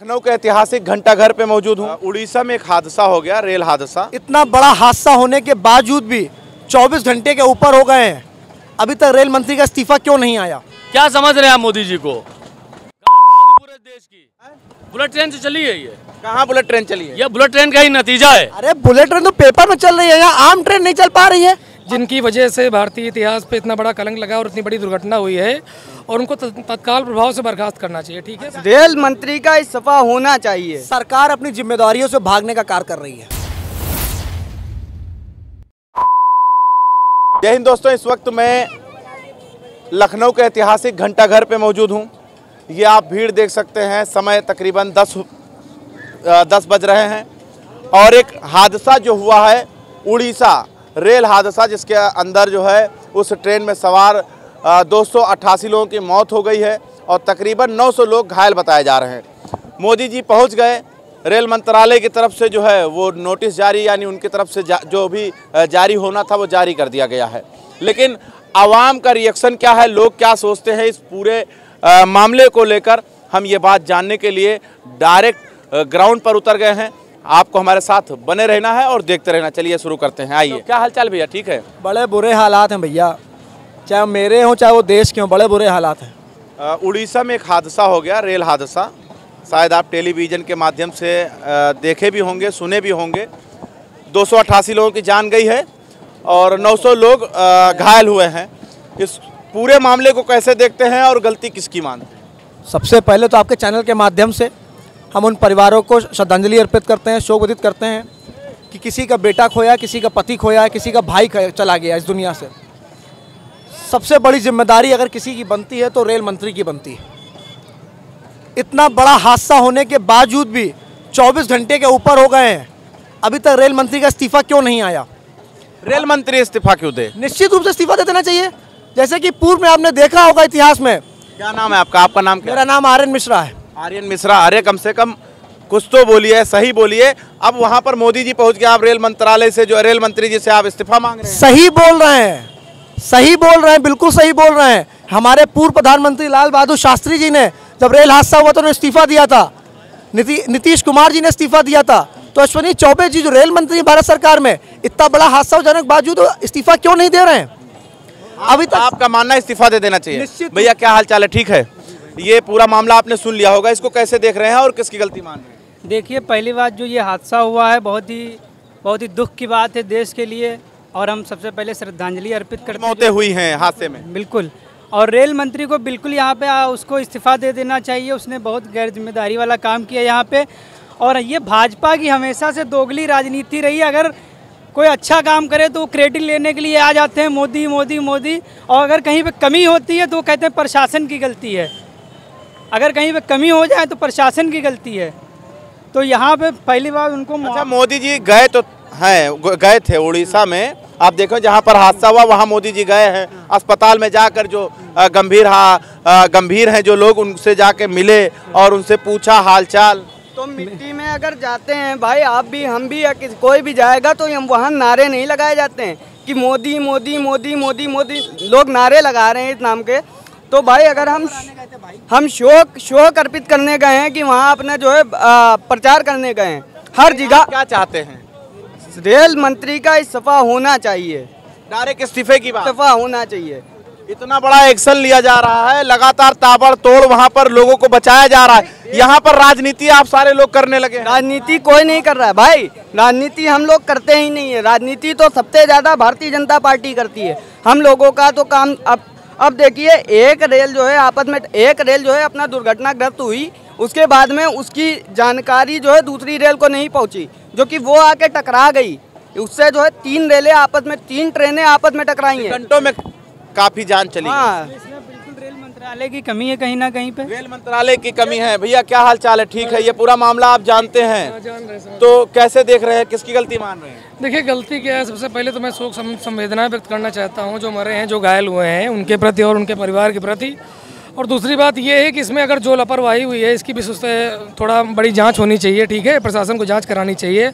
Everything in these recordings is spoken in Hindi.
लखनऊ के ऐतिहासिक घंटाघर पे मौजूद हूँ। उड़ीसा में एक हादसा हो गया रेल हादसा। इतना बड़ा हादसा होने के बावजूद भी 24 घंटे के ऊपर हो गए हैं। अभी तक रेल मंत्री का इस्तीफा क्यों नहीं आया? क्या समझ रहे हैं आप मोदी जी को? पूरे देश की? बुलेट ट्रेन से चली है ये। कहाँ बुलेट ट्रेन चली है? ये बुलेट ट्रेन का ही नतीजा है। अरे बुलेट ट्रेन तो पेपर में चल रही है यहाँ आम ट्रेन नहीं चल पा रही है। जिनकी वजह से भारतीय इतिहास पे इतना बड़ा कलंक लगा और इतनी बड़ी दुर्घटना हुई है और उनको तत्काल प्रभाव से बर्खास्त करना चाहिए ठीक है? रेल मंत्री का इस्तीफा होना चाहिए। सरकार अपनी जिम्मेदारियों से भागने का कार्य कर रही है। जय हिंद दोस्तों इस वक्त मैं लखनऊ के ऐतिहासिक घंटाघर पे मौजूद हूँ। ये आप भीड़ देख सकते हैं समय तकरीबन दस दस बज रहे हैं। और एक हादसा जो हुआ है उड़ीसा। रेल हादसा जिसके अंदर जो है उस ट्रेन में सवार दो सौ अट्ठासी लोगों की मौत हो गई है और तकरीबन 900 लोग घायल बताए जा रहे हैं। मोदी जी पहुँच गए। रेल मंत्रालय की तरफ़ से जो है वो नोटिस जारी यानी उनकी तरफ़ से जा, भी जारी होना था वो जारी कर दिया गया है। लेकिन आवाम का रिएक्शन क्या है? लोग क्या सोचते हैं इस पूरे अ, मामले को लेकर? हम ये बात जानने के लिए डायरेक्ट ग्राउंड पर उतर गए हैं। आपको हमारे साथ बने रहना है और देखते रहना। चलिए शुरू करते हैं। आइए। क्या हालचाल भैया? ठीक है। बड़े बुरे हालात हैं भैया। चाहे मेरे हों चाहे वो देश के हों बड़े बुरे हालात हैं। उड़ीसा में एक हादसा हो गया रेल हादसा। शायद आप टेलीविज़न के माध्यम से देखे भी होंगे सुने भी होंगे। दो सौ अट्ठासी लोगों की जान गई है और 900 लोग घायल हुए हैं। इस पूरे मामले को कैसे देखते हैं और गलती किसकी मानते हैं? सबसे पहले तो आपके चैनल के माध्यम से हम उन परिवारों को श्रद्धांजलि अर्पित करते हैं शोक व्यतीत करते हैं कि किसी का बेटा खोया किसी का पति खोया है किसी का भाई चला गया इस दुनिया से। सबसे बड़ी ज़िम्मेदारी अगर किसी की बनती है तो रेल मंत्री की बनती है। इतना बड़ा हादसा होने के बावजूद भी 24 घंटे के ऊपर हो गए हैं। अभी तक रेल मंत्री का इस्तीफा क्यों नहीं आया? रेल मंत्री इस्तीफा क्यों दे? निश्चित रूप से इस्तीफा दे देना चाहिए। जैसे कि पूर्व में आपने देखा होगा इतिहास में। क्या नाम है आपका? आपका नाम क्या मेरा नाम आर्यन मिश्रा है। आर्यन मिश्रा अरे कम से कम कुछ तो बोलिए सही बोलिए। अब वहाँ पर मोदी जी पहुँच गए आप रेल मंत्रालय से जो रेल मंत्री जी से आप इस्तीफा मांग रहे हैं। सही बोल रहे हैं सही बोल रहे हैं बिल्कुल सही बोल रहे हैं। हमारे पूर्व प्रधानमंत्री लाल बहादुर शास्त्री जी ने जब रेल हादसा हुआ तो उन्होंने इस्तीफा दिया था। नीति नीतीश कुमार जी ने इस्तीफा दिया था। तो अश्वनी चौबे जी जो रेल मंत्री हैं भारत सरकार में इतना बड़ा हादसा हो जाने के बावजूद इस्तीफा क्यों नहीं दे रहे हैं? अभी तक आपका मानना इस्तीफा दे देना चाहिए। भैया क्या हाल चाल है? ठीक है। ये पूरा मामला आपने सुन लिया होगा इसको कैसे देख रहे हैं और किसकी गलती मान रहे हैं? देखिए पहली बात जो ये हादसा हुआ है बहुत ही बहुत ही दुख की बात है देश के लिए और हम सबसे पहले श्रद्धांजलि अर्पित करते हैं मौतें हुई हैं हादसे में। बिल्कुल। और रेल मंत्री को बिल्कुल यहाँ पे आ, उसको इस्तीफा दे देना चाहिए उसने बहुत गैर ज़िम्मेदारी वाला काम किया यहाँ पे। और ये भाजपा की हमेशा से दोगली राजनीति रही अगर कोई अच्छा काम करे तो वो क्रेडिट लेने के लिए आ जाते हैं मोदी मोदी मोदी। और अगर कहीं पे कमी होती है तो वो कहते हैं प्रशासन की गलती है। अगर कहीं पे कमी हो जाए तो प्रशासन की गलती है। तो यहाँ पे पहली बार उनको अच्छा मोदी जी गए तो हैं गए थे उड़ीसा में। आप देखो जहाँ पर हादसा हुआ वहाँ मोदी जी गए हैं। अस्पताल में जाकर जो गंभीर हा गंभीर हैं जो लोग उनसे जाके मिले और उनसे पूछा हालचाल। तो मिट्टी में अगर जाते हैं भाई आप भी हम भी या किसी कोई भी जाएगा तो हम वहाँ नारे नहीं लगाए जाते हैं कि मोदी मोदी मोदी मोदी मोदी लोग नारे लगा रहे हैं इस नाम के। तो भाई अगर हम हम शोक शोक अर्पित करने गए हैं कि वहाँ अपने जो है प्रचार करने गए हैं हर जगह क्या चाहते हैं? रेल मंत्री का इस्तीफा होना चाहिए। डायरेक्ट इस्तीफे की बात। इस्तीफा होना चाहिए। इतना बड़ा एक्शन लिया जा रहा है लगातार ताबड़तोड़ वहाँ पर लोगों को बचाया जा रहा है। यहाँ पर राजनीति आप सारे लोग करने लगे राजनीति कोई नहीं कर रहा है। भाई राजनीति हम लोग करते ही नहीं है। राजनीति तो सबसे ज़्यादा भारतीय जनता पार्टी करती है। हम लोगों का तो काम अब अब देखिए एक रेल जो है आपस में एक रेल जो है अपना दुर्घटनाग्रस्त हुई। उसके बाद में उसकी जानकारी जो है दूसरी रेल को नहीं पहुँची जो कि वो आके टकरा गई। उससे जो है तीन रेलें आपस में तीन ट्रेनें आपस में टकराई हैं। घंटों में काफ़ी जान चली। हाँ। मंत्रालय की कमी है कहीं ना कहीं पे? रेल मंत्रालय की कमी है। भैया क्या हाल चाल है? ठीक है ये पूरा मामला आप जानते हैं। तो कैसे देख रहे हैं? किसकी गलती मान रहे हैं? देखिए गलती क्या है? सबसे पहले तो मैं शोक सम- संवेदना व्यक्त करना चाहता हूँ जो मरे हैं जो घायल हुए हैं उनके प्रति और उनके परिवार के प्रति। और दूसरी बात ये है कि इसमें अगर जो लापरवाही हुई है इसकी भी थोड़ा बड़ी जाँच होनी चाहिए ठीक है? प्रशासन को जाँच करानी चाहिए।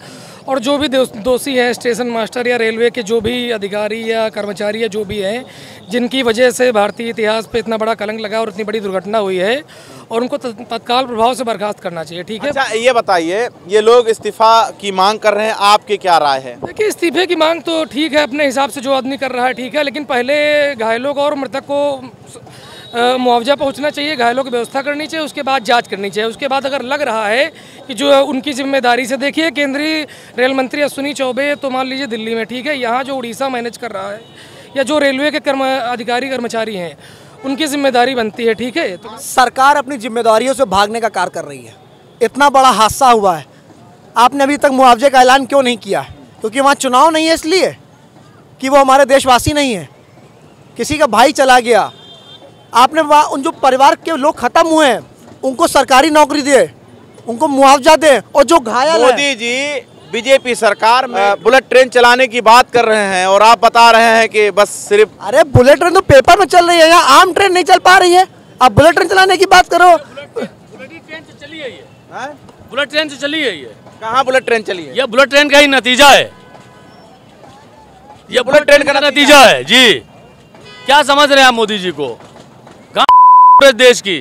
और जो भी दोष- हैं स्टेशन मास्टर या रेलवे के जो भी अधिकारी या कर्मचारी या जो भी हैं जिनकी वजह से भारतीय इतिहास पे इतना बड़ा कलंक लगा और इतनी बड़ी दुर्घटना हुई है और उनको तत्काल प्रभाव से बर्खास्त करना चाहिए ठीक है? अच्छा ये बताइए ये लोग इस्तीफा की मांग कर रहे हैं आपकी क्या राय है? देखिए इस्तीफे की मांग तो ठीक है अपने हिसाब से जो आदमी कर रहा है ठीक है लेकिन पहले घायलों को और मृतक को मुआवजा पहुँचना चाहिए, घायलों की व्यवस्था करनी चाहिए, उसके बाद जाँच करनी चाहिए। उसके बाद अगर लग रहा है कि जो उनकी ज़िम्मेदारी से, देखिए, केंद्रीय रेल मंत्री अश्विनी चौबे तो मान लीजिए दिल्ली में, ठीक है, यहाँ जो उड़ीसा मैनेज कर रहा है, या जो रेलवे के कर्म, अधिकारी, कर्मचारी हैं, उनकी ज़िम्मेदारी बनती है, ठीक है? तो सरकार अपनी जिम्मेदारियों से भागने का कार्य कर रही है। इतना बड़ा हादसा हुआ है। आपने अभी तक मुआवजे का ऐलान क्यों नहीं किया? क्योंकि वहाँ चुनाव नहीं है इसलिए कि वो हमारे देशवासी नहीं है। किसी का भाई चला गया आपने वहाँ उन जो परिवार के लोग खत्म हुए हैं उनको सरकारी नौकरी दे उनको मुआवजा दे और जो घायल मोदी जी बीजेपी सरकार में बुलेट ट्रेन चलाने की बात कर रहे हैं और आप बता रहे हैं कि बस सिर्फ़ अरे बुलेट ट्रेन तो पेपर में चल रही है यहाँ आम ट्रेन नहीं चल पा रही है। आप बुलेट ट्रेन चलाने की बात करो। बुलेट ट्रेन से चली है ये। बुलेट ट्रेन चली है ये। कहाँ बुलेट ट्रेन चली है? ये बुलेट ट्रेन का ही नतीजा है। ये बुलेट ट्रेन का नतीजा है जी। क्या समझ रहे हैं आप मोदी जी को? देश की।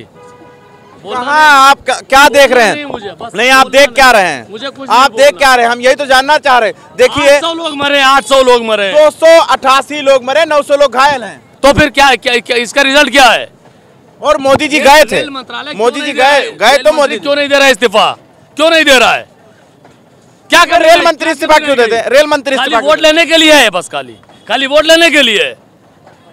कहाँ आप क्या- देख रहे नहीं मुझे, हैं बस नहीं आप देख क्या रहे हैं? मुझे कुछ आप देख क्या रहे हैं? हम यही तो जानना चाह रहे हैं। देखिए सौ लोग मरे आठ सौ लोग मरे। दो सौ अठासी लोग मरे नौ सौ लोग घायल हैं। तो फिर क्या, क्या, क्या इसका रिज़ल्ट क्या है? और मोदी जी गए थे। मोदी जी गए? गए तो मोदी क्यों नहीं दे रहा है इस्तीफा? क्यों नहीं दे रहा है? क्या कर रेल मंत्री इस्तीफा क्यों देते हैं? रेल मंत्री इस्तीफा वोट लेने के लिए है बस खाली। खाली वोट लेने के लिए।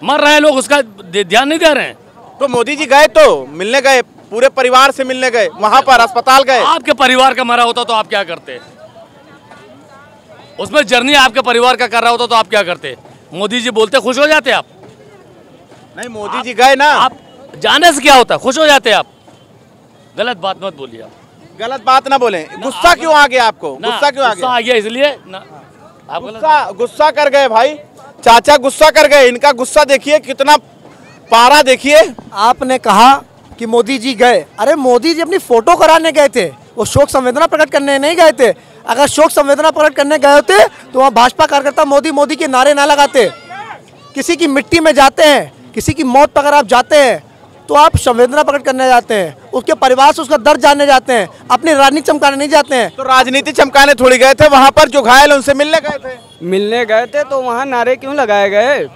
मर रहे हैं लोग उसका ध्यान नहीं दे रहे हैं? तो मोदी जी गए तो मिलने गए पूरे परिवार से मिलने गए वहाँ पर अस्पताल गए। आपके परिवार का मरा होता तो आप क्या करते? उसमें जर्नी आपके परिवार का कर रहा होता तो आप क्या करते? मोदी जी बोलते खुश हो जाते आप? नहीं मोदी जी गए ना। आप जाने से क्या होता? खुश हो जाते आप। गलत बात मत बोलिए आप। गलत बात ना बोले। गुस्सा क्यों आ गया आपको? गुस्सा क्यों आ गया? आ गया इसलिए गुस्सा गुस्सा कर गए भाई। चाचा गुस्सा कर गए। इनका गुस्सा देखिए कितना पारा देखिए। आपने कहा कि मोदी जी गए। अरे मोदी जी अपनी फ़ोटो कराने गए थे। वो शोक संवेदना प्रकट करने नहीं गए थे। अगर शोक संवेदना प्रकट करने गए होते तो वहाँ भाजपा कार्यकर्ता मोदी मोदी के नारे ना लगाते। किसी की मिट्टी में जाते हैं किसी की मौत पर अगर आप जाते हैं तो आप संवेदना प्रकट करने जाते हैं। उसके परिवार से उसका दर्द जानने जाते हैं। अपनी राजनीति चमकाने नहीं जाते हैं। तो राजनीति चमकाने थोड़ी गए थे वहाँ पर जो घायल उनसे मिलने गए थे? मिलने गए थे तो वहाँ नारे क्यों लगाए गए?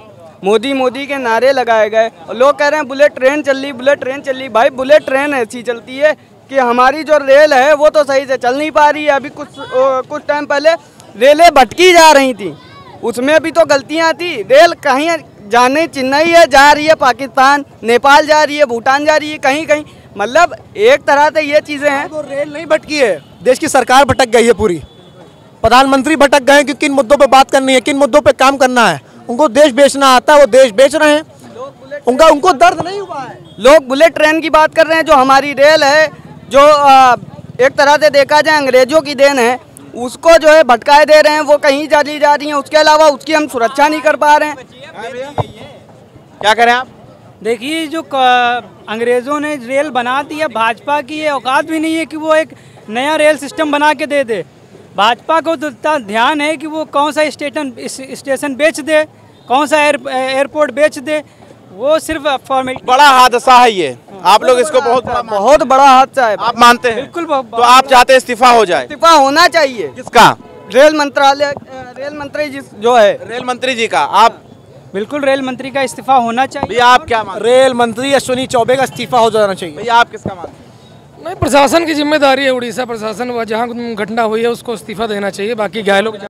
मोदी मोदी के नारे लगाए गए। और लोग कह रहे हैं बुलेट ट्रेन चल रही बुलेट ट्रेन चल। रही भाई बुलेट ट्रेन ऐसी चलती है कि हमारी जो रेल है वो तो सही से चल नहीं पा रही है। अभी कुछ ओ, कुछ टाइम पहले रेलें भटकी जा रही थी। उसमें भी तो गलतियाँ थी। रेल कहीं जाने चेन्नई है जा रही है पाकिस्तान नेपाल जा रही है भूटान जा रही है कहीं कहीं। मतलब एक तरह से ये चीज़ें हैं। तो रेल नहीं भटकी है। देश की सरकार भटक गई है पूरी। प्रधानमंत्री भटक गए कि किन मुद्दों पर बात करनी है किन मुद्दों पर काम करना है। उनको देश बेचना आता है वो देश बेच रहे हैं। उनका उनको दर्द नहीं हुआ है। लोग बुलेट ट्रेन की बात कर रहे हैं जो हमारी रेल है जो आ, एक तरह से देखा जाए अंग्रेज़ों की देन है उसको जो है भटकाए दे रहे हैं वो कहीं जा चली जा रही हैं। उसके अलावा उसकी हम सुरक्षा नहीं कर पा रहे हैं। क्या करें आप? देखिए जो अंग्रेज़ों ने रेल बना दी है भाजपा की ये औकात भी नहीं है कि वो एक नया रेल सिस्टम बना के दे दे। भाजपा को तो इतना ध्यान है कि वो कौन सा स्टेशन स्टेशन बेच दे कौन सा एयर, एयरपोर्ट बेच दे वो सिर्फ़ फॉर्मेलिटी बड़ा हादसा है ये। आप लोग इसको बहुत बड़ा बहुत बड़ा हादसा है। आप मानते हैं? बिल्कुल तो आप चाहते हैं इस्तीफा हो जाए? इस्तीफा होना चाहिए। किसका? रेल मंत्रालय रेल मंत्री जी जो है। रेल मंत्री जी का। आप बिल्कुल रेल मंत्री का इस्तीफा होना चाहिए। भैया आप क्या मानते रेल मंत्री अश्विनी चौबे का इस्तीफा हो जाना चाहिए। भैया आप किसका मानते हैं? नहीं, प्रशासन की ज़िम्मेदारी है उड़ीसा प्रशासन, वह जहाँ घटना हुई है, उसको इस्तीफा देना चाहिए, बाकी घायलों